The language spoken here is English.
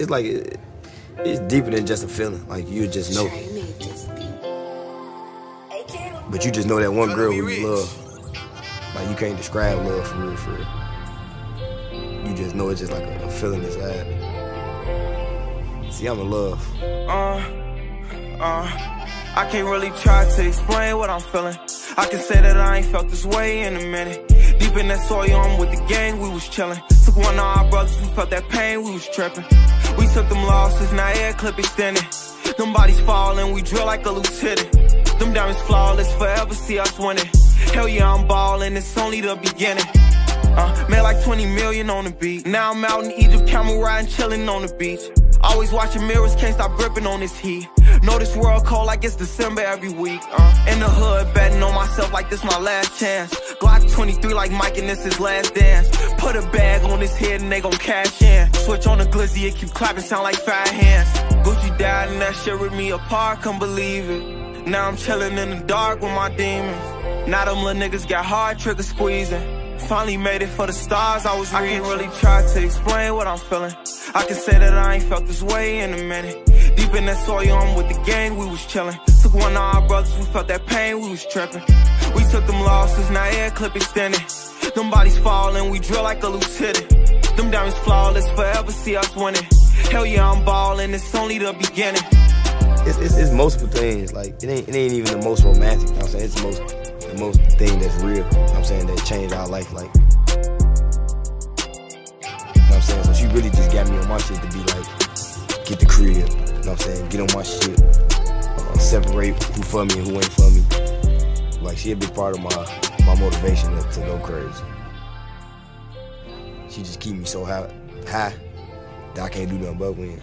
it's like it, it's deeper than just a feeling. Like you just know. But you just know that one girl who you love. Like you can't describe love for real, for real. You just know it's just like a, a feeling inside. See, I'm in love. Uh, uh. I can't really try to explain what I'm feeling. I can say that I ain't felt this way in a minute. Deep in that soil, I'm with the gang, we was chillin'. Took one of our brothers, we felt that pain, we was trippin'. We took them losses, now air clip extended. Them bodies falling, we drill like a lieutenant. Them diamonds flawless, forever see us winning. Hell yeah, I'm ballin', it's only the beginning. Uh, made like 20 million on the beat. Now I'm out in Egypt, camel riding, chillin' on the beach. Always watching mirrors, can't stop gripping on this heat. Know this world cold like it's December every week. Uh, in the hood, betting on myself like this my last chance. Glock 23 like Mike and this his last dance. Put a bag on his head and they gon' cash in. Switch on the glizzy, it keep clapping, sound like five hands. Gucci died and that shit ripped me apart, can't believe it. Now I'm chillin' in the dark with my demons. Now them little niggas got hard trigger squeezing. Finally made it for the stars I was reaching. I can't really try to explain what I'm feeling. I can say that I ain't felt this way in a minute. Deep in that soil, I'm with the gang, we was chillin'. Took one of our brothers, we felt that pain, we was trippin'. We took them losses, now air clip extended. Them bodies falling, we drill like a lieutenant. Them diamonds flawless, forever see us winning. Hell yeah, I'm ballin', it's only the beginning. It's, it's, it's multiple things, like, it ain't, it ain't even the most romantic, you know what I'm saying? It's the most, the most thing that's real, you know what I'm saying, that changed our life, like. You know what I'm saying? So she really just got me on my shit to be like, get the crib, know what I'm saying? Get on my shit, uh, separate who for me and who ain't for me. Like she a big part of my my motivation to, to go crazy. She just keep me so high, high that I can't do nothing but win.